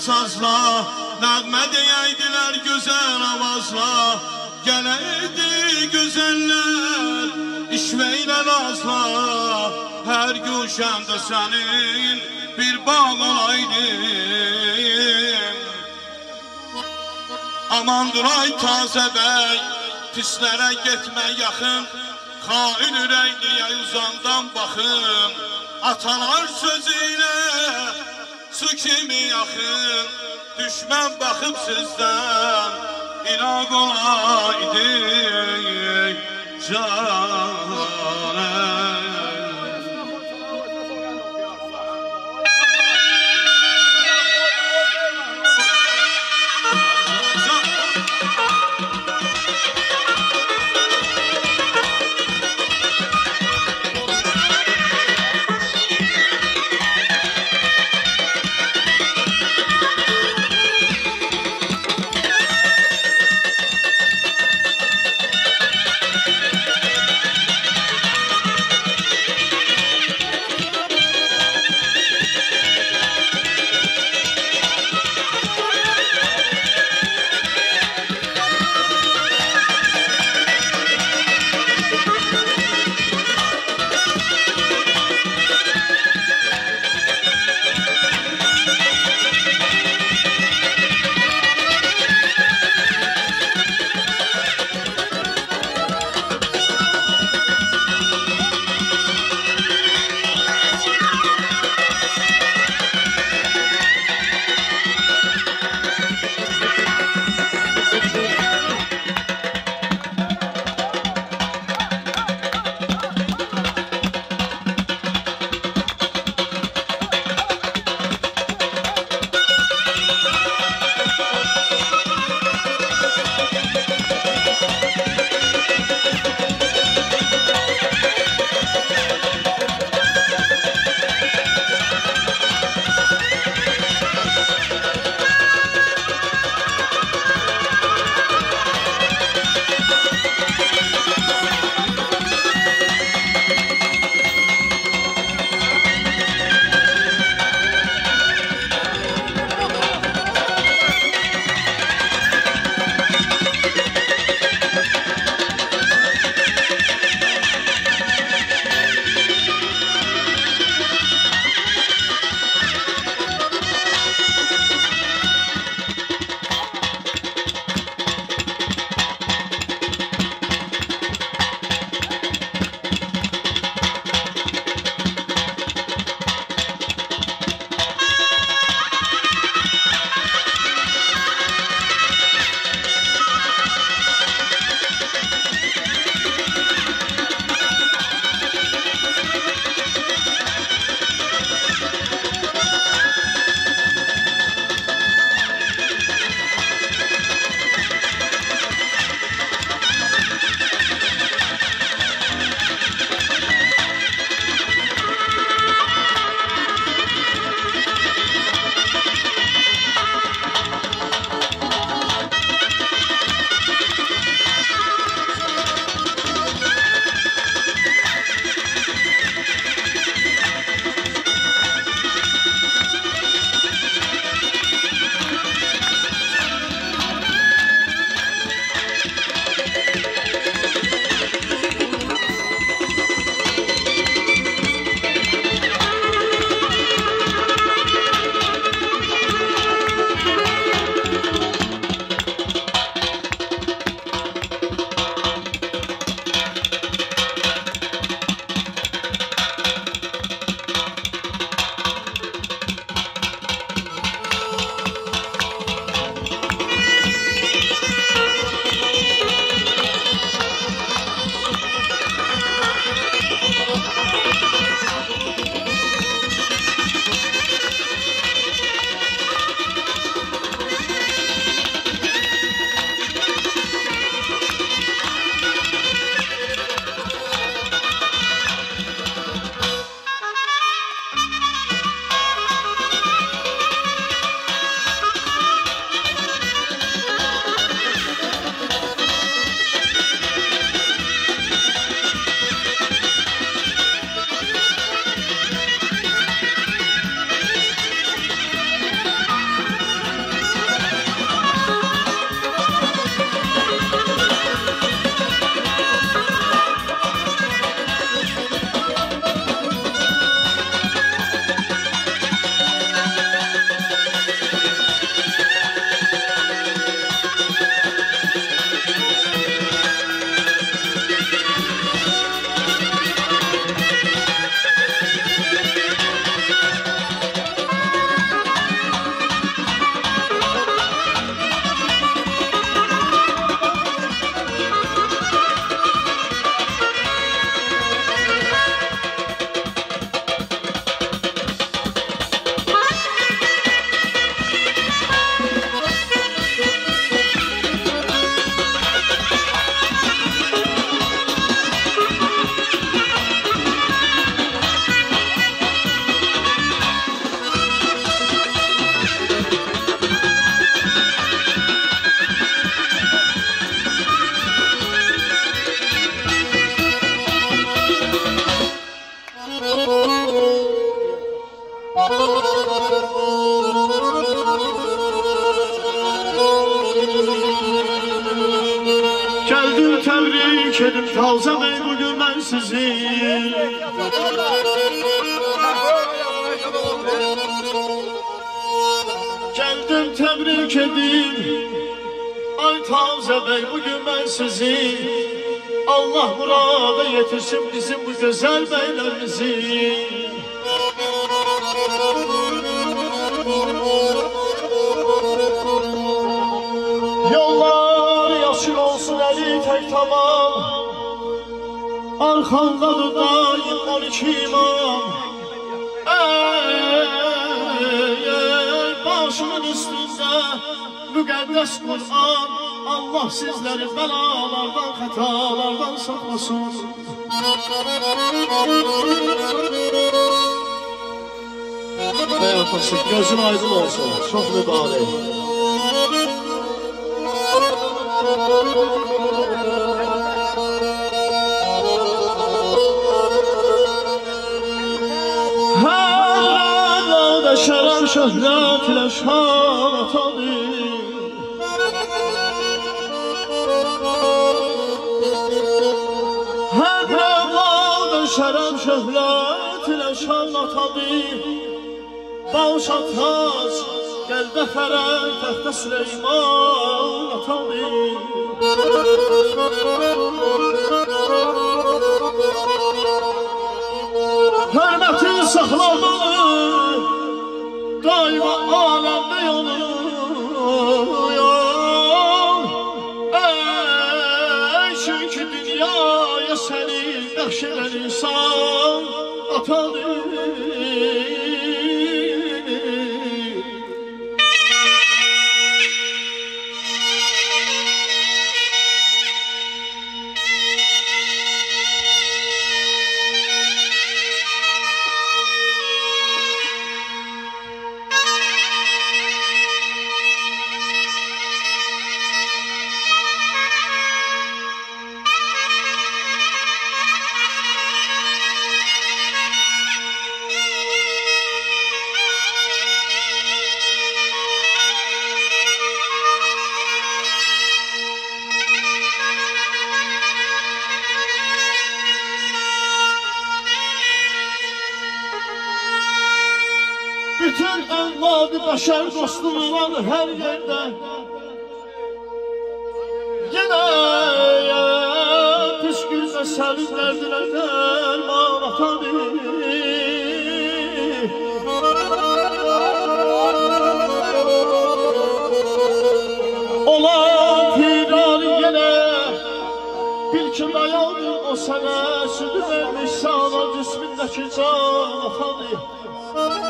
sazla Nəğmə deyəydilər gözəl avazla. Gələydi gözəllər İşvəylə nazla. Hər güşəndə sənin bir bağ olaydı. Amandır ay tazə bəy, pislərə getmə yaxın, xain ürəkliyə uzandan baxın, atalar sözü ilə su kimi yaxın, düşmən baxıb sizdən iraq olaydı canə. Sizleri belalardan, xətalardan saklasın. Ey atası, gözün aydın olsun, çok mübarek Her dağda şərəm şöhrət ilə şan شطهاش قلب فرن تخت سليمان عطاني هرمتي سخلامان olan hər yerdə Yenə püskürdə sənin dərdinə dərman atadır Olan firanı yenə Bil ki dayanır o sənə Südü vermiş sana cismindəki can atadır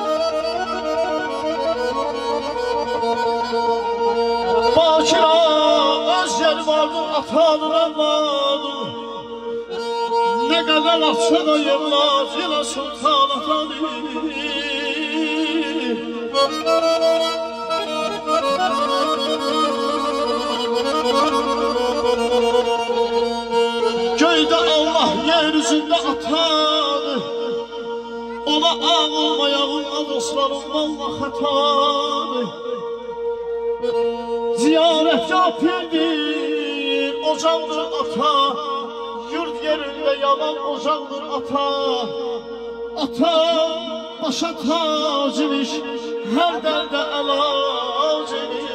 vardır atanın evladı Ne kadar atsa da yemlaz yine sultan atadır Göyde Allah yeryüzünde atadır Ona ağ olmayağın dostlarım valla hatadır Ziyaretgah pirdir, ocaqdır ata Yurt yerində yalan ocaqdır ata. Ata başa tac imiş, hər dərdə əlac imiş.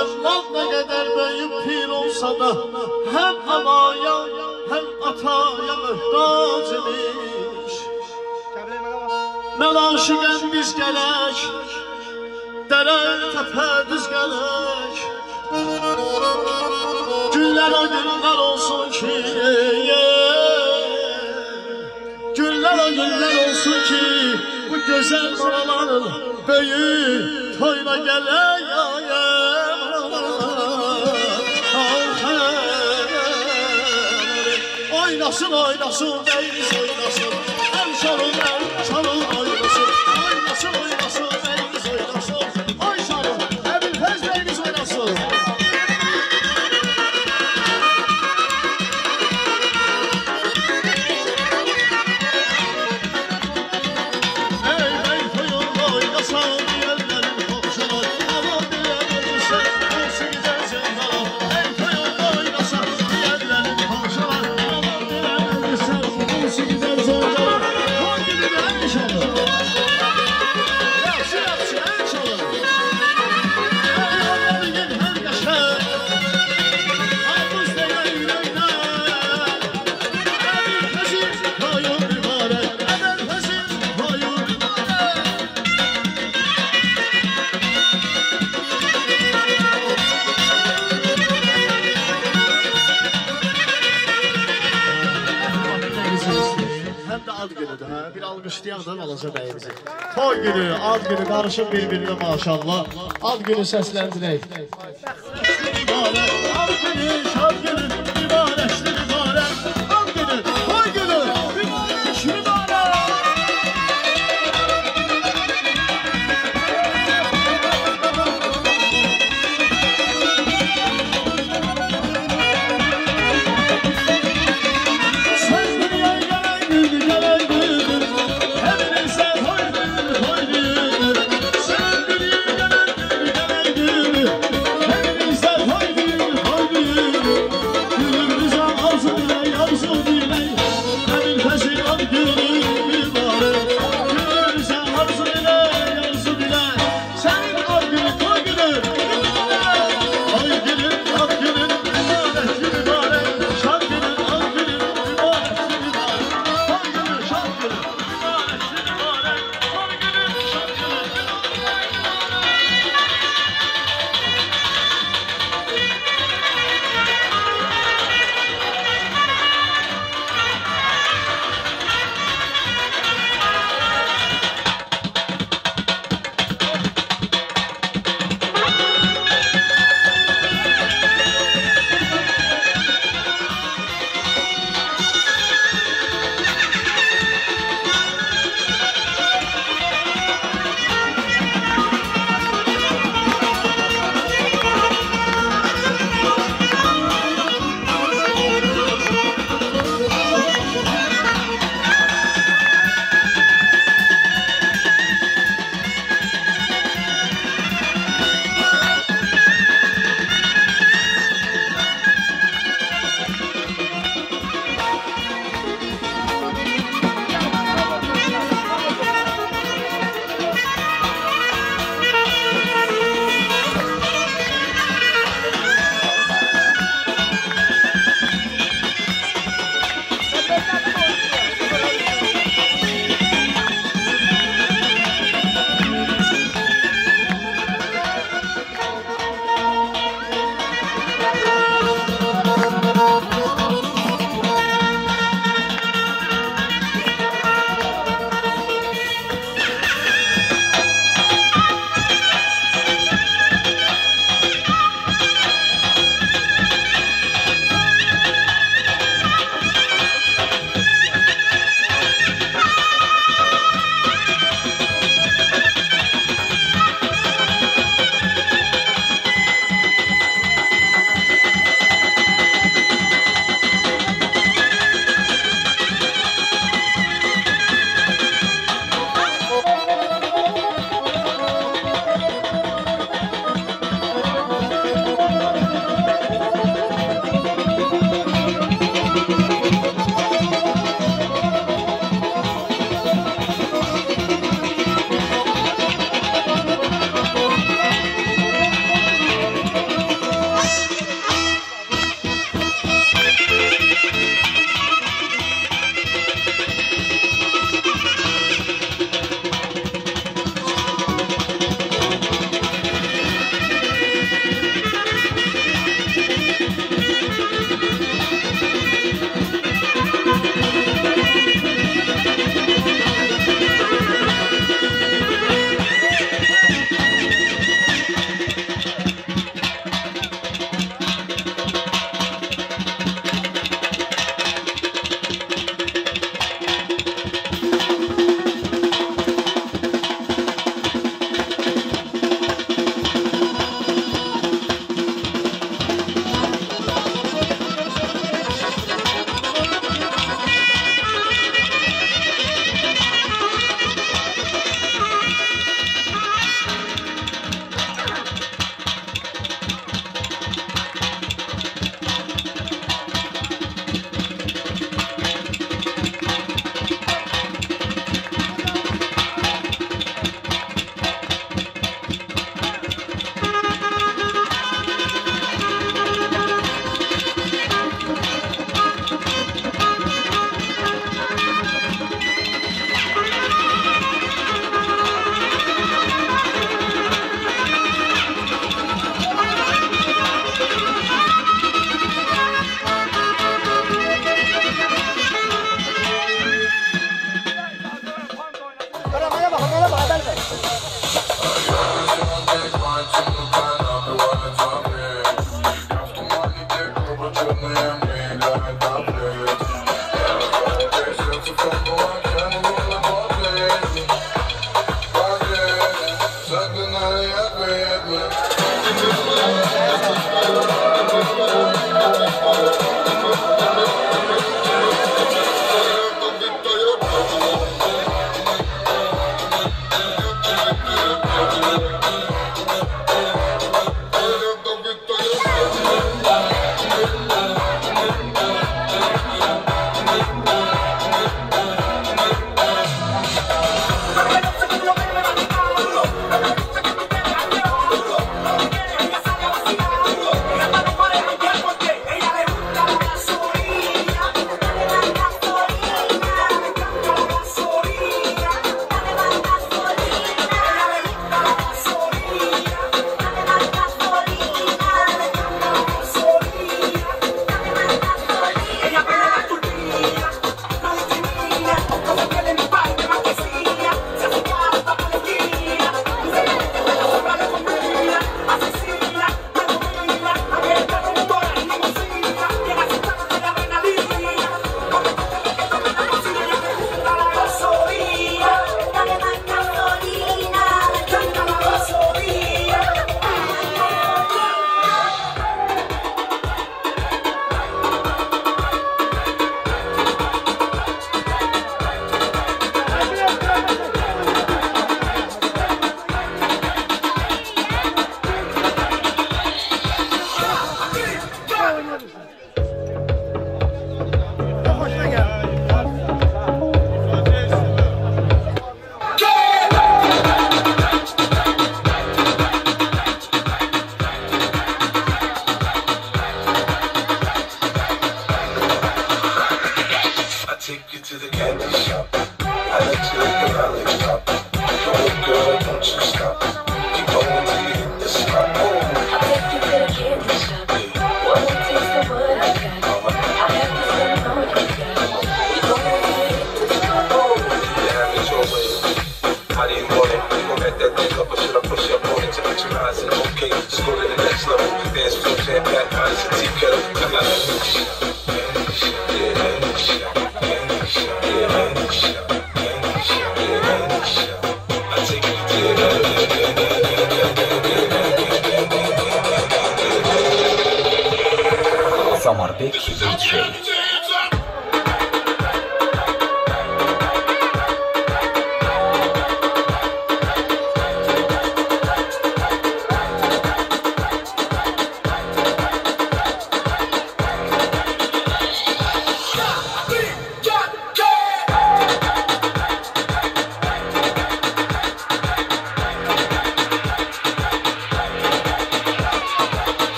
Evlad nə qədər böyük pir olsa da Həm anaya, həm ataya imiş Mən aşiqəm biz gələk Dərə təpə düz gələk Günlər o günlər olsun ki Günlər o günlər olsun ki Bu gözəl oraların böyük toyuna gələk Oynasın oynasın beyimiz oynasın. Hem şalın hem şalın başlayandan alacaq əyimizi. Toy günü, ad günü qarışıb bir-birinə maşallah. Ad günü səsləndirək.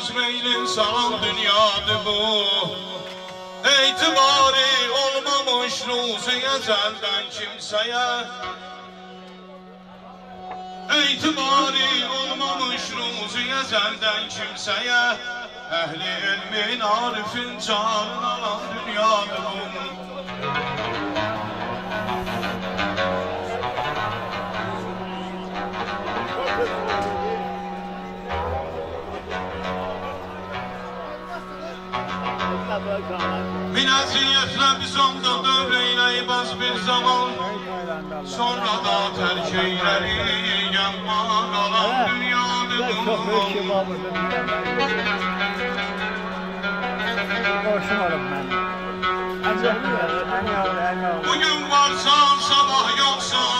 Adada yüz meylin saran dünyadır bu. İtibari olmamış ruzu ezelden kimseye. İtibari olmamış ruzu ezelden kimseye. Ehli ilmin arifin canını alan dünyadır bu Min əziyyətlə biz onda dövr eyləyib az bir zaman Sonra da tərk eylərik Yanma qalan dünyadır Hoşumarım ben. Ancak en yavru en yavru. Bugün varsan sabah yoksan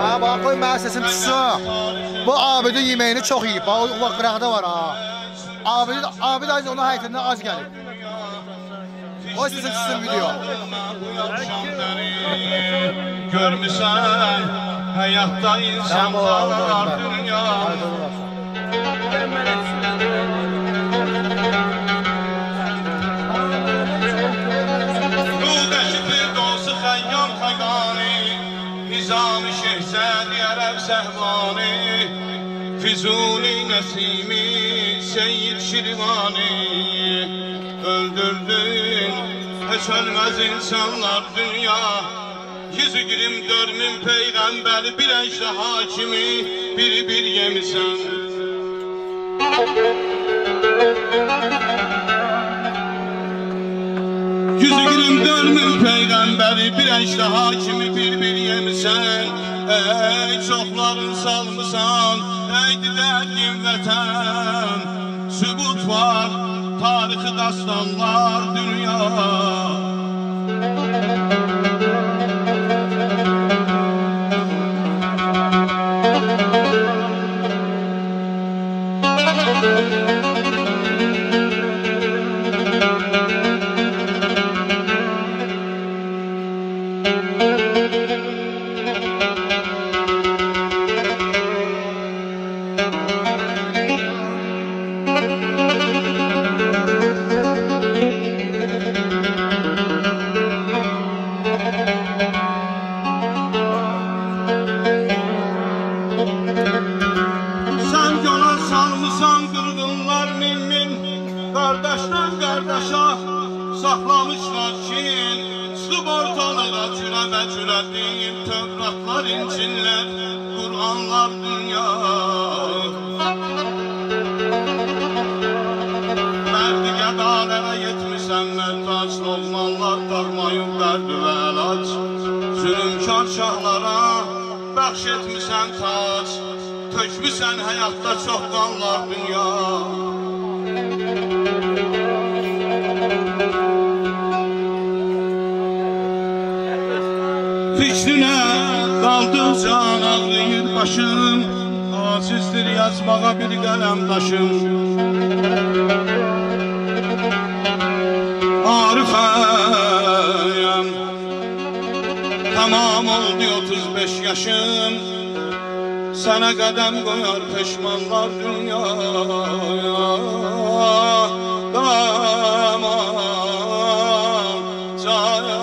Ha bax qoy mənim səsim çıxsın. Bu abidin yeməyini çox yeyib. Bax o qıraqda var ha. Abid abid az onun həyətindən az gəlib. Qoy səsim çıxsın video. Görmüsən Hayatta insanlar dünya Rudeşi Nizam-ı Şehzad Ərəb Səhvani Füzuli Nesimi Seyyid Şirvani. Öldürdün Heç ölmez insanlar dünya. Yüzü girim dörmün peyğəmbəri Bir əjdaha kimi bir-bir yemisən. Yüzü girim dörmün peyğəmbəri Bir əjdaha kimi bir-bir yemisən Ey çoxların salmısan Ey didərgin vətən. Sübut var Tarixi dastanlar dünya İnsan qırğınlar min min Qardaşdan qardaşa saxlamışlar kin Sıxıb ortalığa cürə və cürə deyil Tövratlar, incillər, Qur'anlar dünya. Mərdi qədalərə yetmisən mərtac Loğmanlar darmayın dərdi və əlac. Zülümkar şahlara bəxş etmisən tac Tökmüsən həyatda çox qanlar dünya. Fikrinə qaldıqca ağlayır başım Acizdir yazmağa bir qələm daşım Arifəyəm Tamam oldu 35 yaşım Sənə qədəm qoyar peşmanlar dünyaya. Damam canım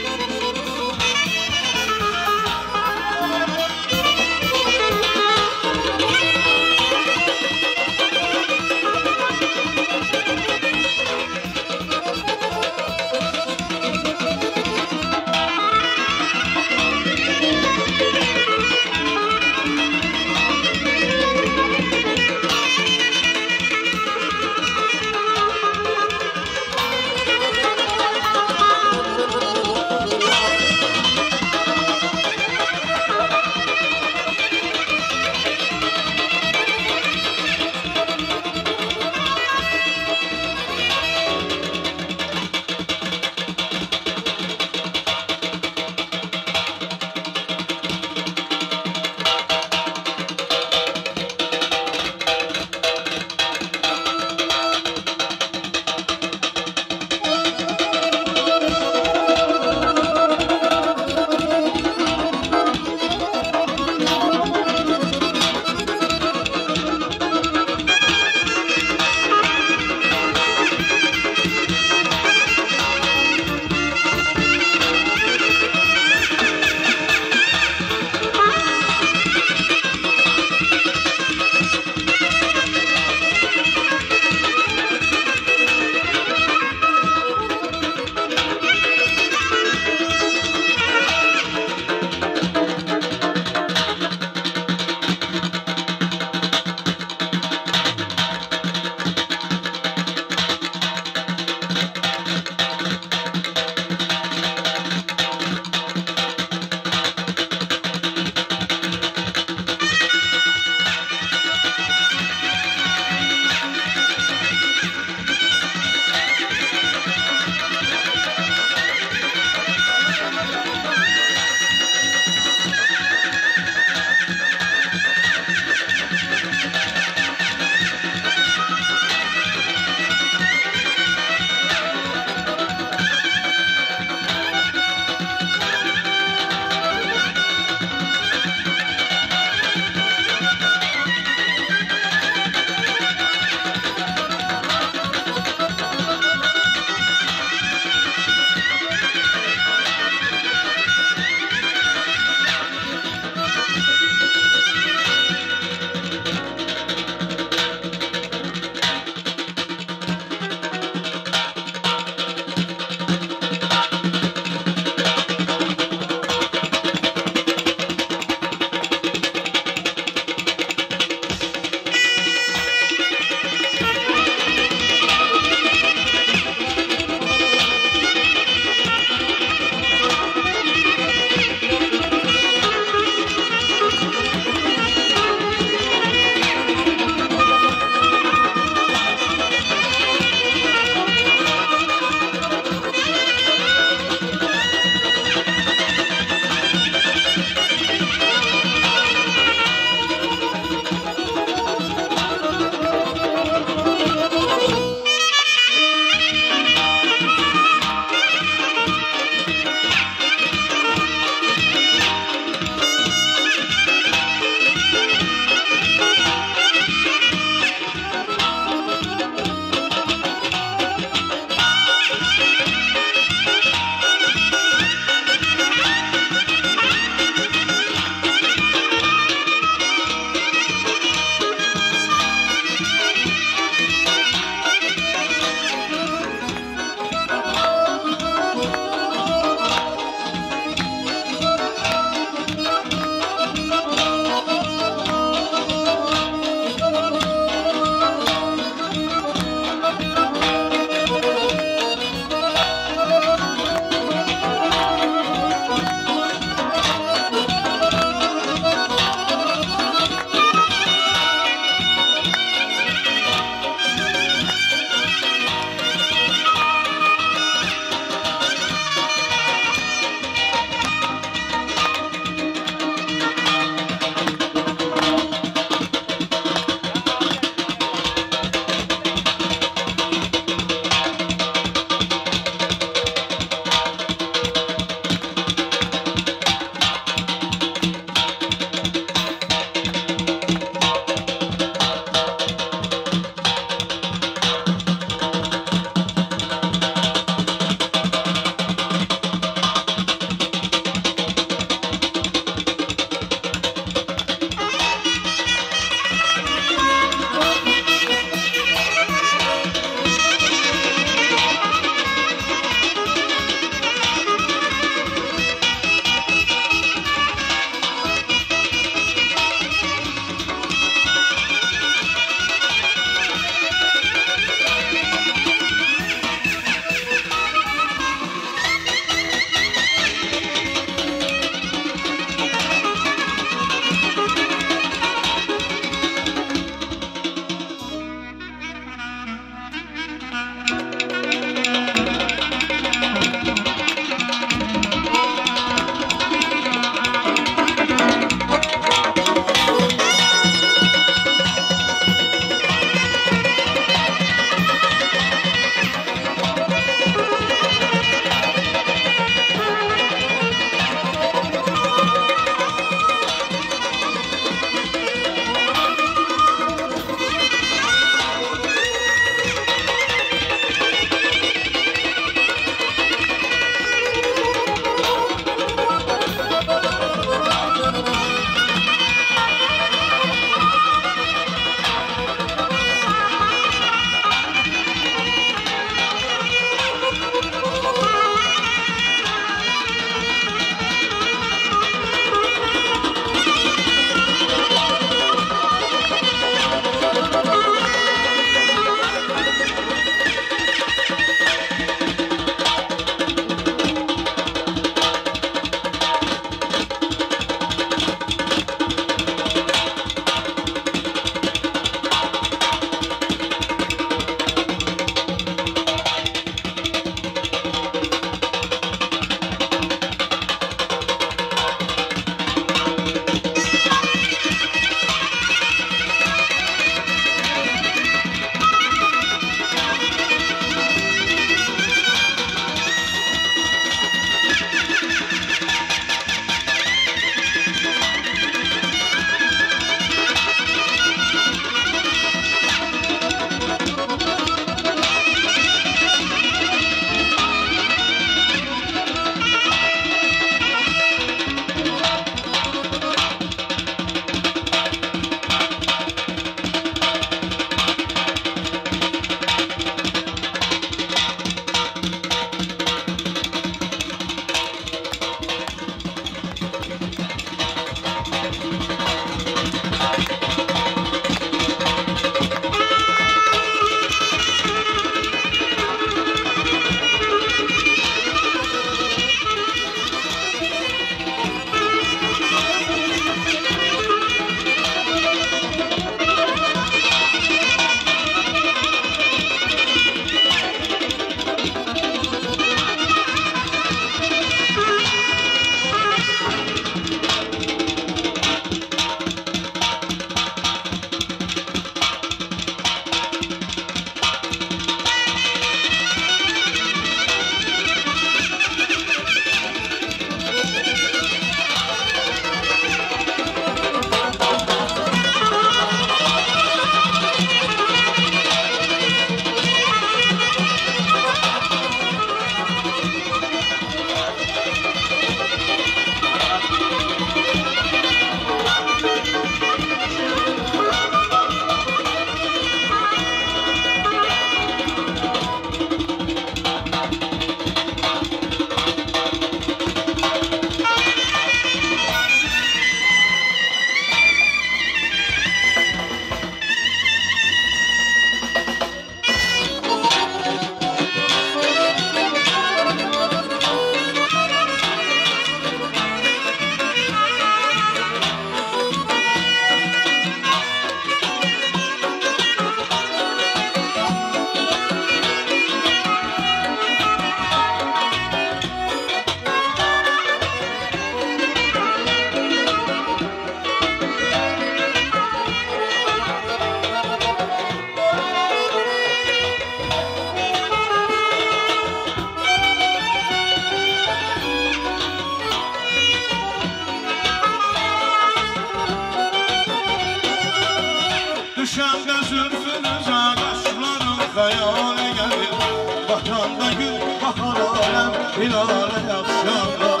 gül baxar aləm hilalə yaxşamlar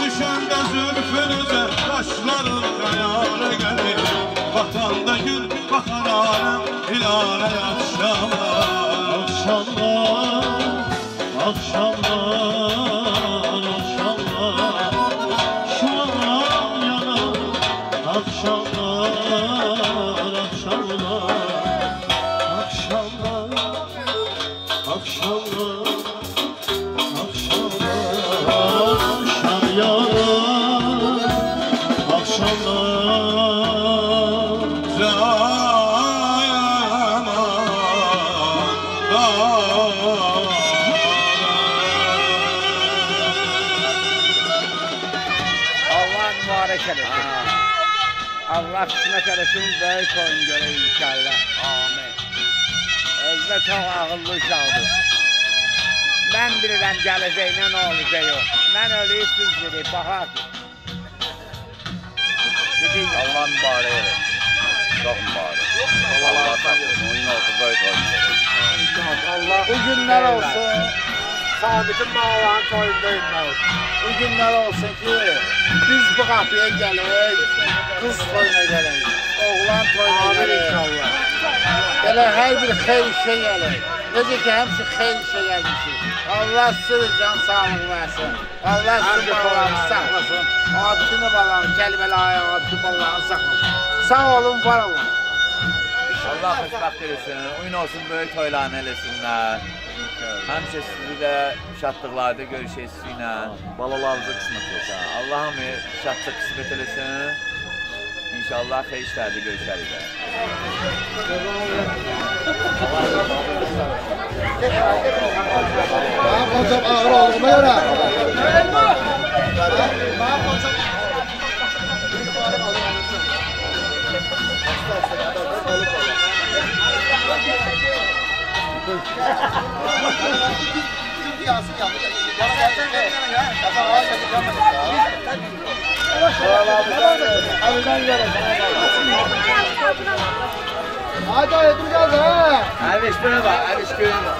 Düşəndə zülfünüzə qaşların xəyal gəlir Vatanda gül baxar aləm hilalə yaxşamlar Akşamlar, akşamlar, eləsin, böyük oyun görək inşallah. Amin. Özdə çox ağıllı uşaqdır. Mən bilirəm gələcəkdə nə olacaq. Mən ölüyü siz bilib, baxar. Dedik, Allah mübarək eləsin. Çox mübarək. Allah tapsın. Oyun olsun, böyük oyun görək. Allah Bu günler olsun. Sabit'in bağlan toyundayım Bu günler olsun ki biz bu kapıya gelirik. Kız toyuna gelirik. Oğlan toyuna inşallah. Böyle her bir xeyir işe gelirik. Necə ki hepsi xeyir işe gelmişik. Allah size can sağlık versin. Allah sizin balalarını saklasın. Abisini kelimeleri ayağı, abisi balalarını saklasın. Sağ olun, var olun. Allah xoşbəxt eləsin. Oyun olsun, böyük toylarını eləsinlər. Həmişə sizi də şadlıqlarda görüşək sizinlə. Balalarınıza qismət olsun. Allah hamı şadlıq qismət eləsin. İnşallah xeyir işlərdə görüşərik. də. Benim kocam ağır olduğuma göre. Benim kocam Hadi yedireceğiz ha. Əviş, bura bax, əviş görün bax.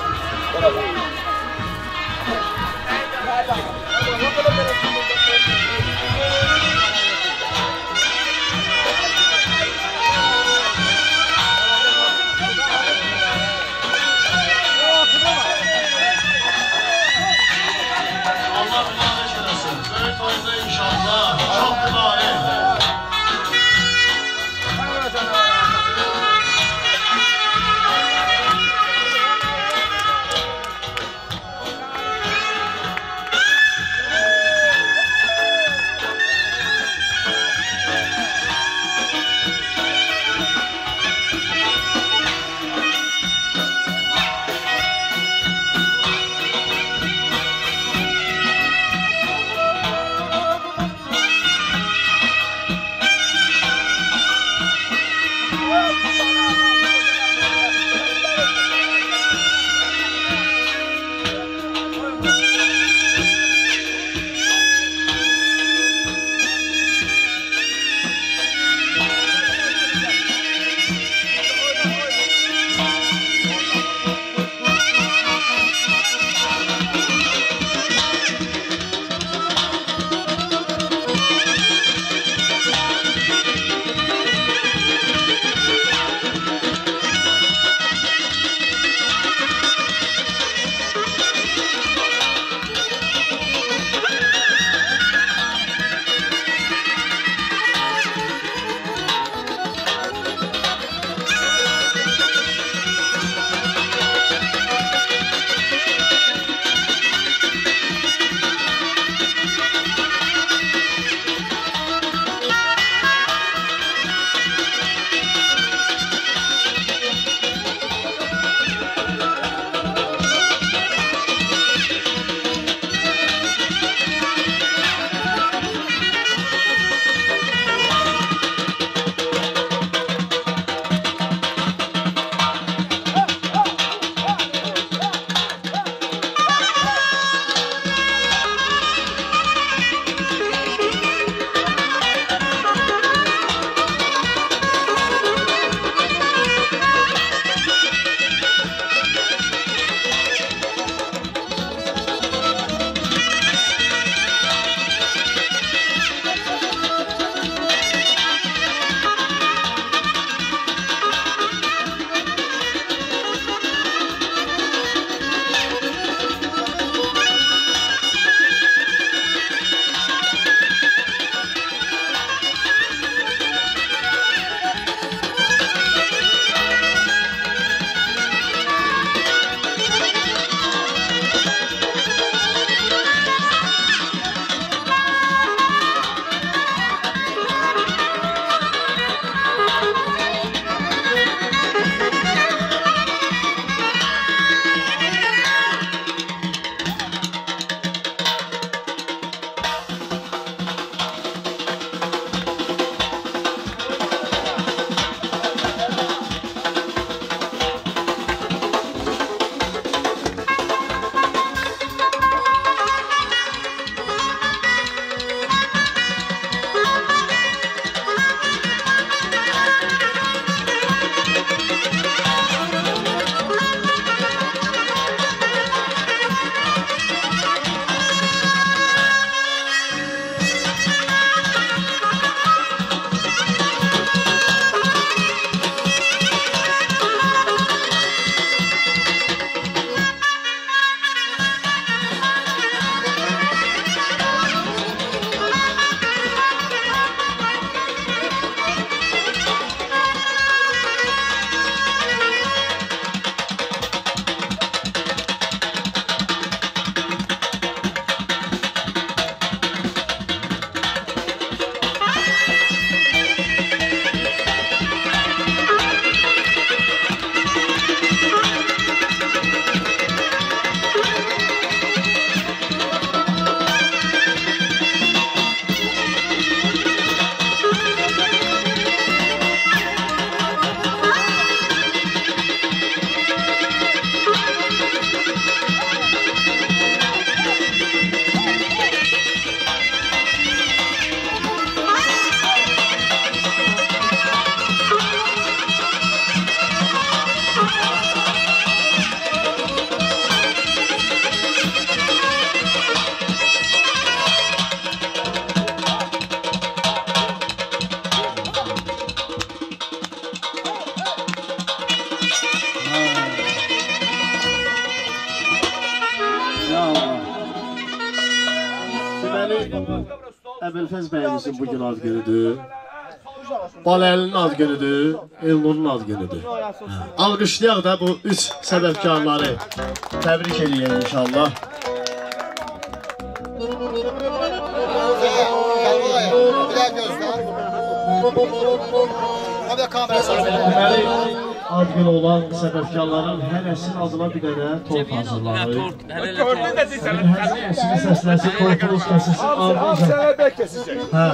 Ad günüdür. Baləlinin ad günüdür, Elnurun ad günüdür. Alqışlayaq da bu üç səbəbkarları təbrik edəyək inşallah. Bir daha gözlə. Abi kamera salsın. Deməli, ad günü olan səbəbkarların hərəsinin adına bir dənə tort hazırlanır. Hər həsini səsləsin, tortunuz kəsilsin, ardınca. Hə.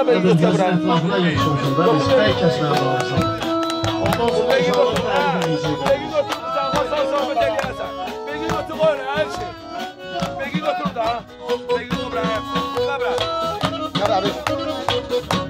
Əbəlfəzin ətrafına yığışmışıq da biz bəy kəsməyə lazım. Ondan sonra inşallah təbrik edəcəyik. Gel abi. Alqışlayaq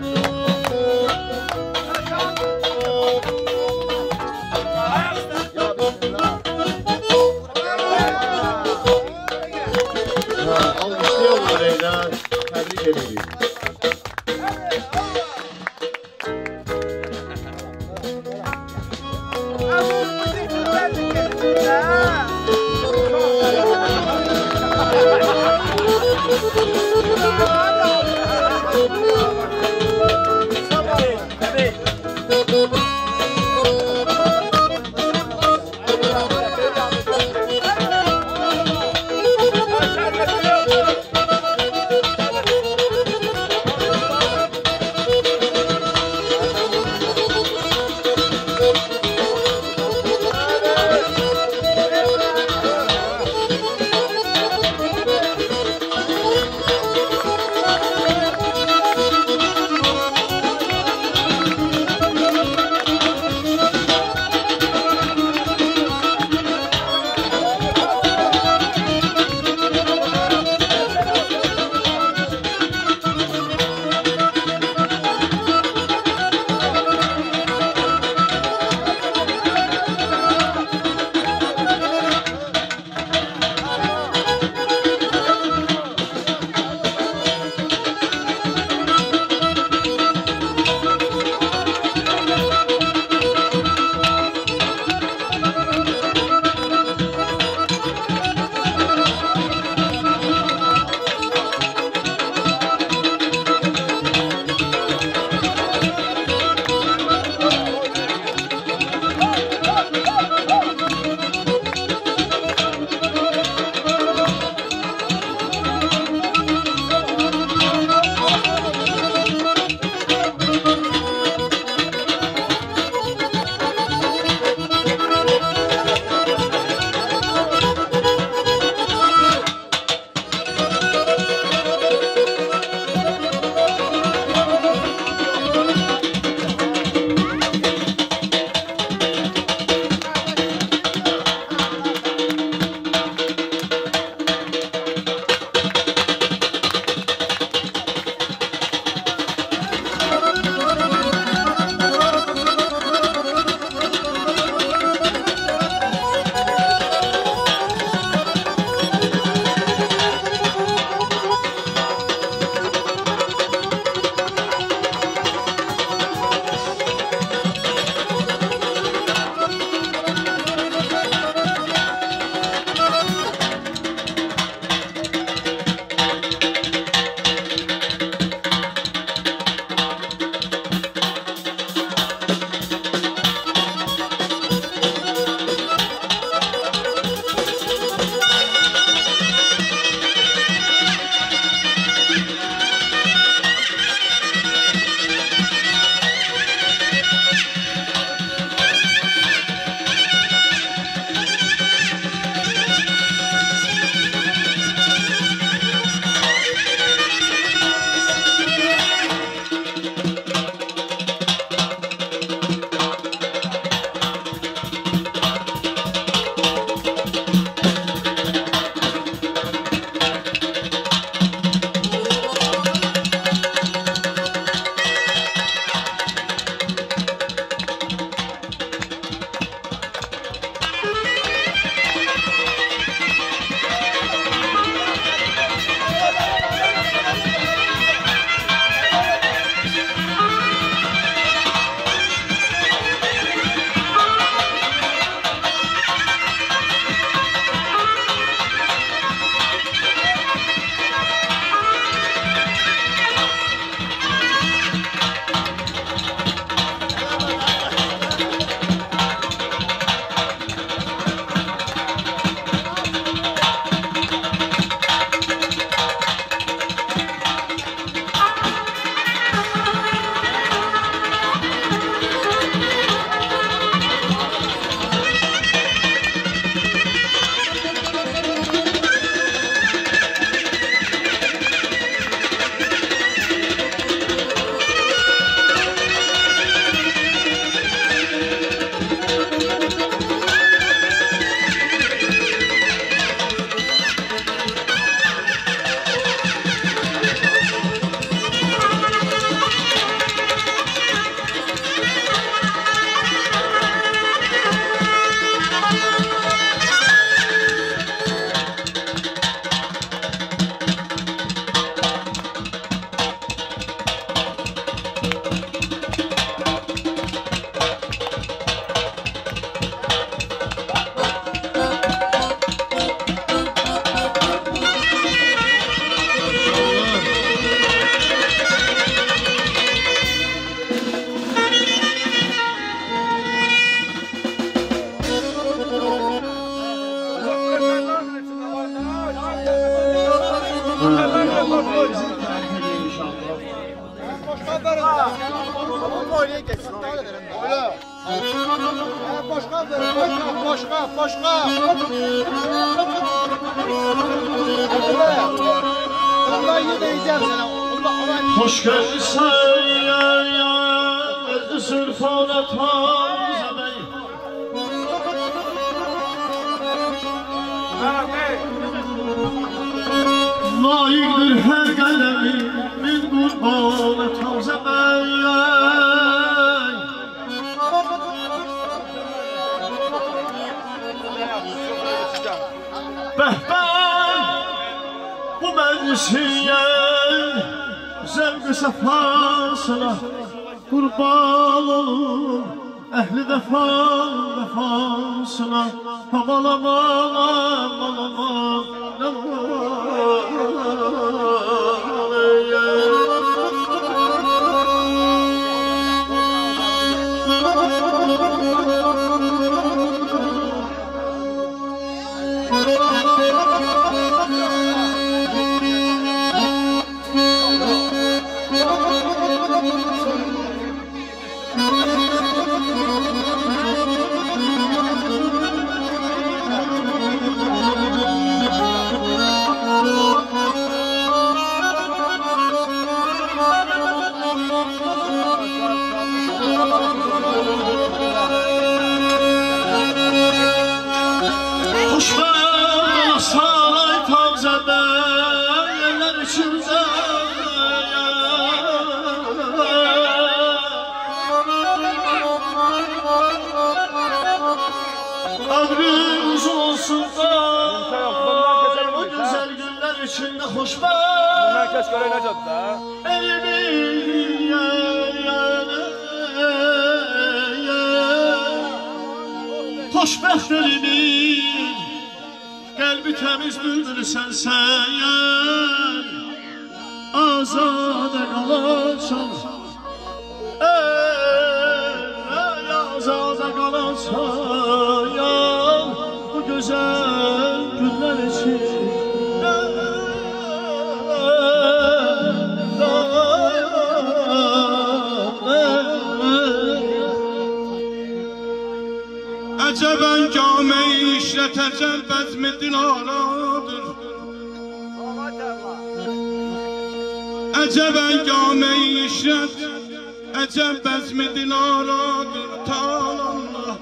Behben bu meclisiye Zevk-ı sefasına kurban olun. Ehli vefa vefasına Aman aman aman aman aman Bülbülü sənsən Azadə qalarsan Ey, azadə qalarsan Bu gözəl günlər içində Əcəbən cameyi işlətəcəm عجب ایام ایشت عجب بزم دلارا دل تال الله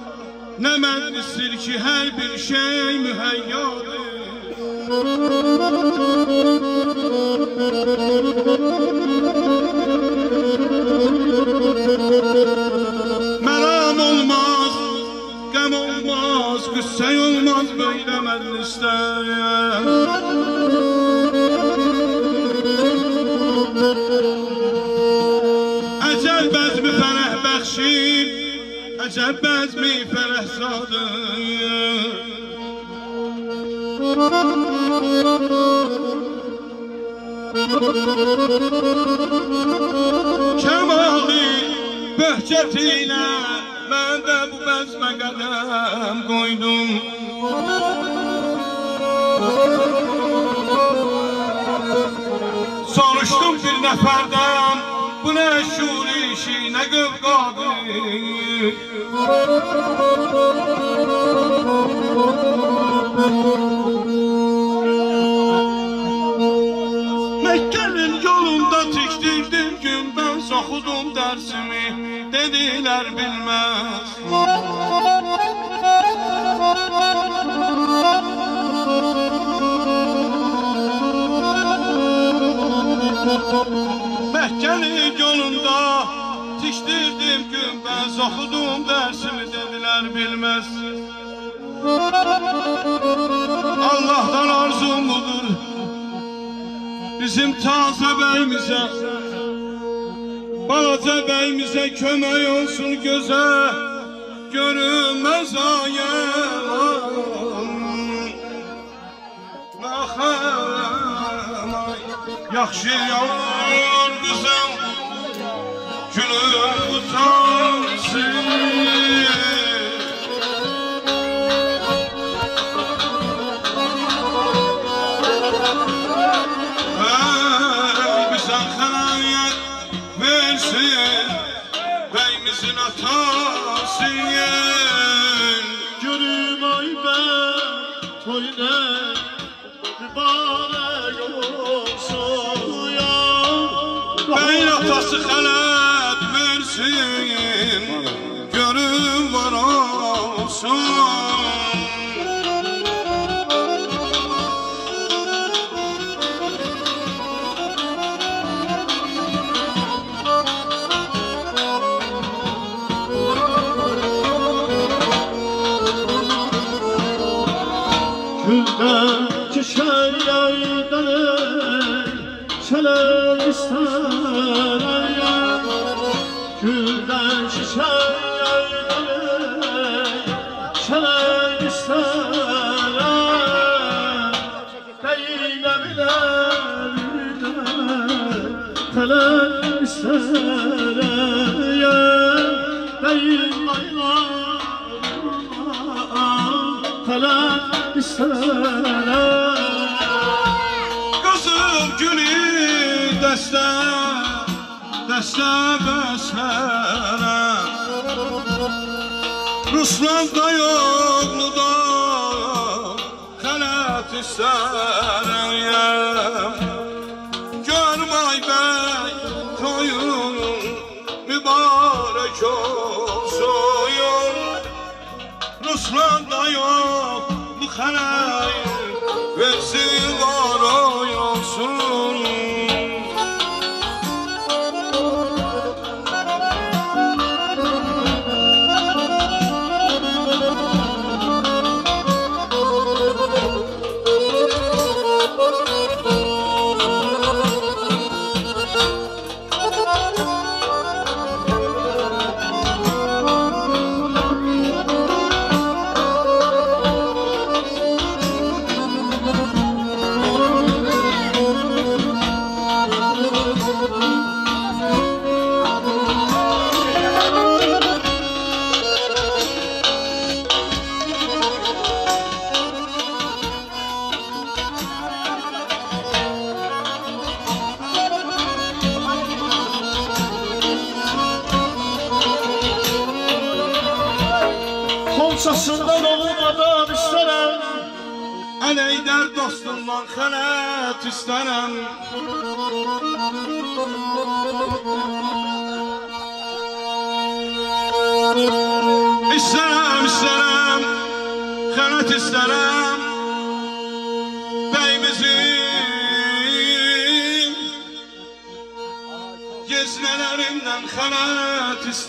نمد بسیر که هر بر شی محیاده əcəl bəzmi fərəh sadır. Kemali behçetiyle ben de bu bezme kadem koydum. Soruştum bir neferden bu ne şuur işi ne gıvgadır. Mekke'nin yolunda tiktirdim gün ben sokudum dersimi dediler bilmez. Mekke'nin sokudum dersimi dediler bilmez. Allah'tan arzum budur. Bizim taze beyimize Balaca beyimize kömək olsun göze Görünmez ayağım Yaxşı yavur qızım Gülüm utansın atası isterim Qızıl gülü dəstə Dəstə bəsmərəm Ruslanda istərəm Görməy bəy toyun Mübarək olsun. Ruslanda bu xələk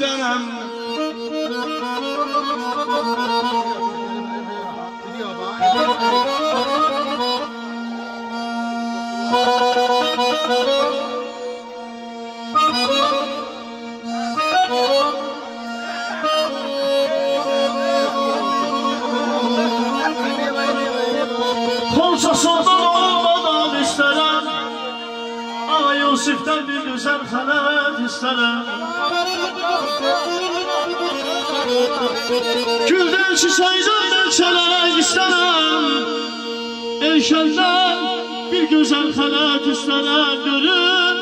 xələt bir güzel xələt isterim Görün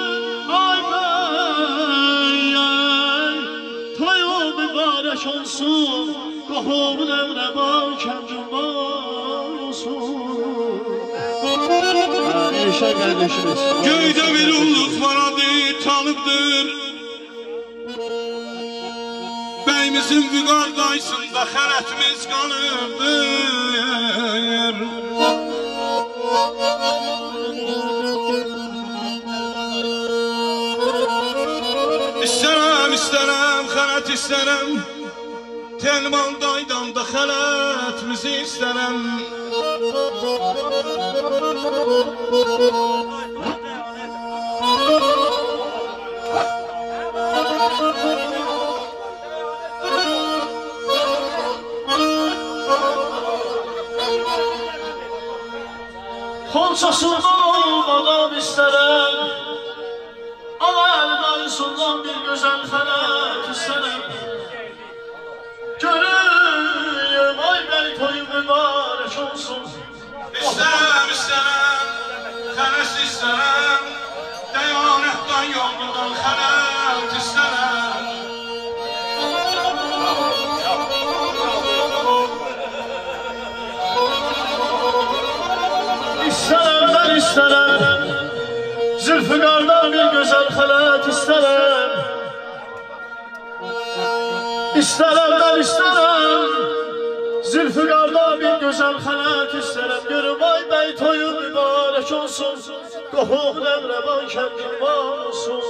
ay bey ay. Toyu mübarek olsun. Qohumun emre bal var olsun. Erşen kardeşimiz. Göydə bir ulduz var adı tanıbdır Bəyimizin vüqar qaysında xələtimiz qalıbdır Telman daydan da xələtimizi istərəm Kolçasından olmadan isterim Ana dayısından bir güzel felek mübarek olsun. İslam istemem, xələs istemem, dəyanətdən yolundan xələt istemem. İstərəm, mən istərəm, zülfüqardan bir gözəl xələt istərəm. İstərəm, mən istərəm, Zülfükardan bir güzel xələt isterem Görüm ay bəy toyu mübarək olsun. Qohuq nəvrəvan kəndin var olsun.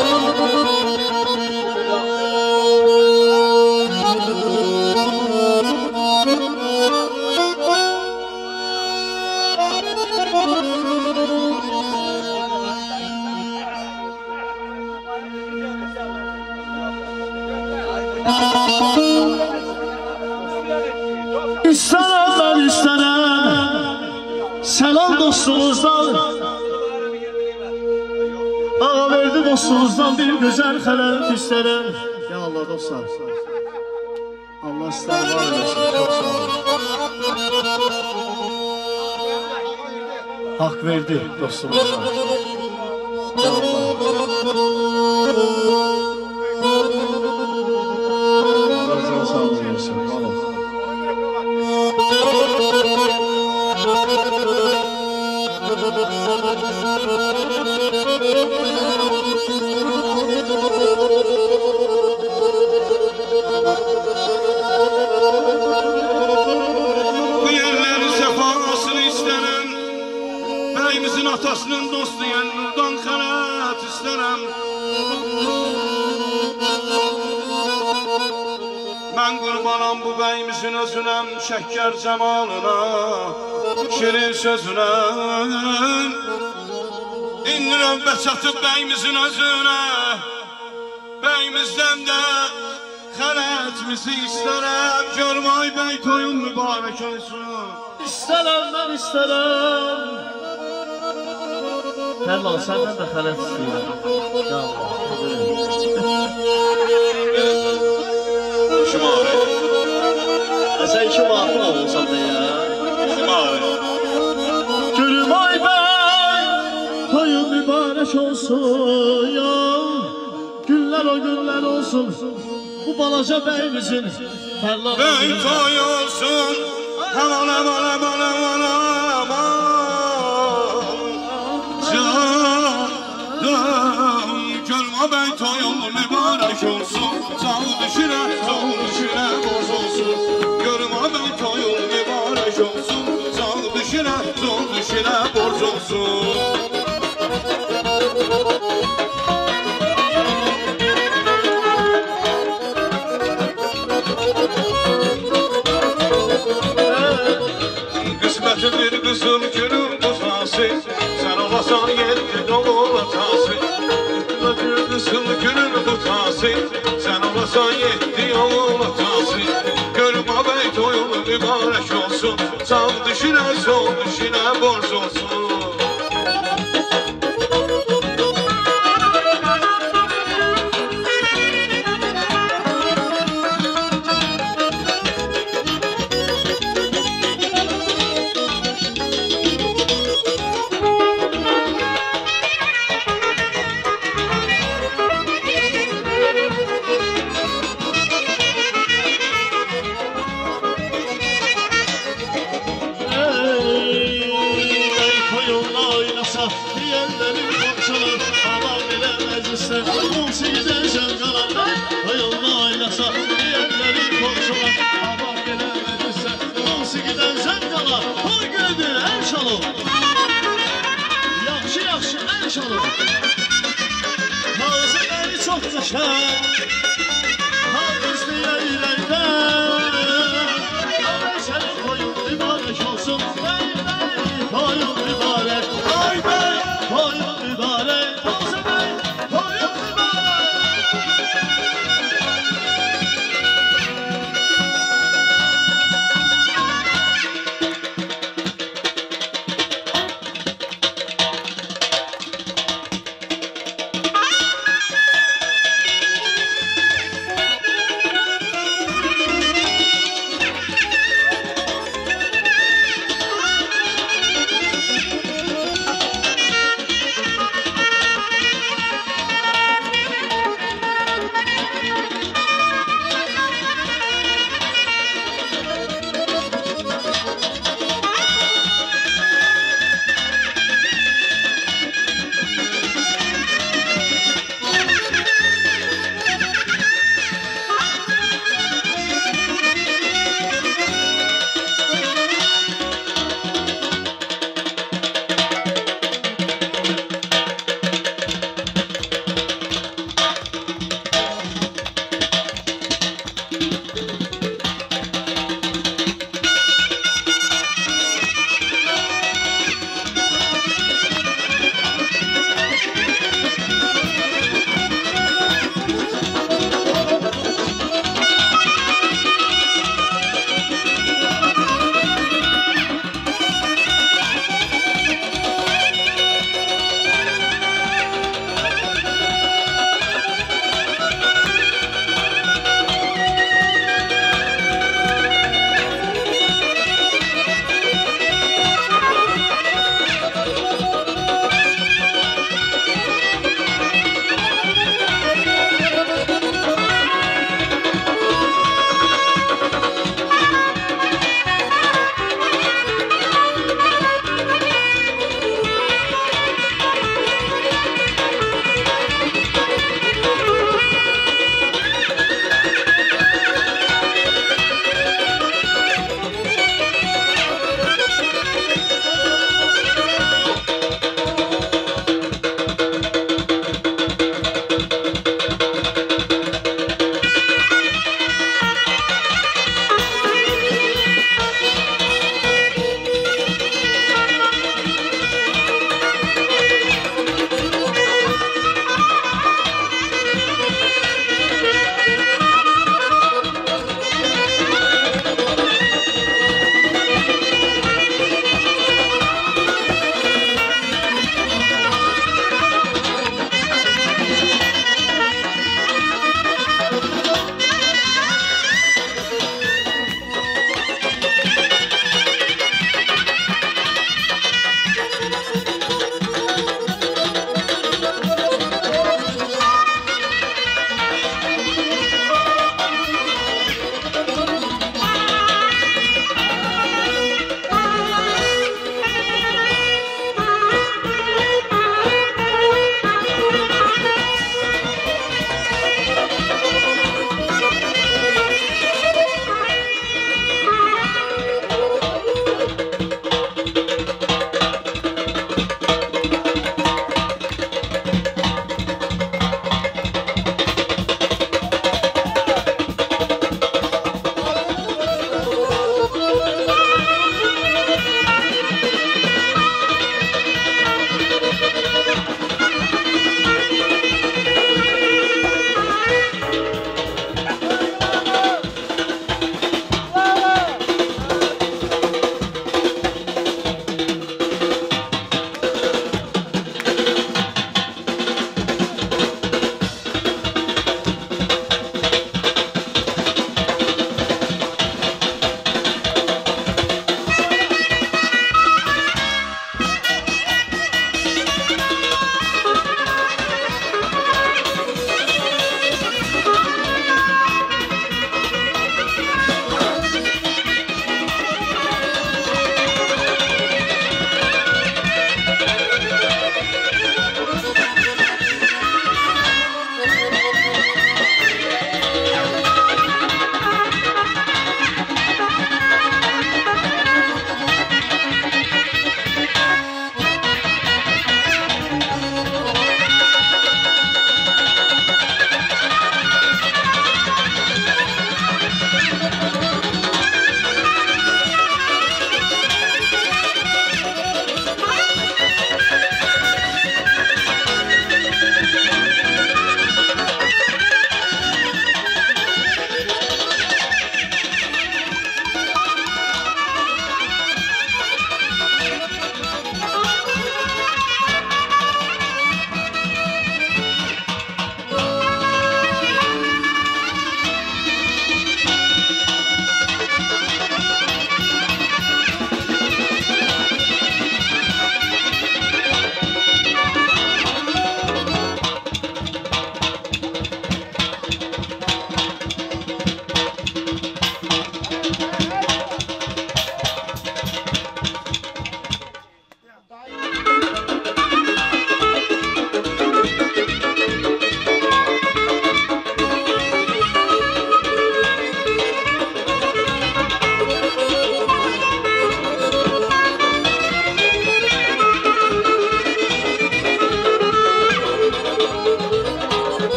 İsterem dostumuzdan. Ağa verdi dostumuzdan bir güzel xələt isterem Ya Allah dostlar. Allah sizler var eylesin. Çok sağ olun. Hak verdi dostumuza qurbanam bu bəyimizin özünəm Şəkkər cəmalına Şirin sözünə İndi növbə çatıb bəyimizin özünə Bəyimizdən də xələtimizi istərəm Görmay bəy toyun mübarək olsun İsterem ben isterem Helal senden de xələt istəyirəm Ya mübarek olsun ya. Günler o günler olsun. Bu balaca beyimizin Ferlan Bəy toy olsun. Aman aman aman aman aman. Canım Görmə bəy toyun mübarək olsun. Sağ düşürə, sağ düşürə boz olsun. Görmə bəy toyun mübarək olsun. Sağ düşürə, sağ düşürə borc olsun Qismətin bir qızıl gülün buzası Sən olasan yedi dolu atası Qismətin qızıl gülün buzası Sən olasan yedi yol atası Görüm abəy toyun mübarək olsun Sağ düşünə, sol düşünə borc olsun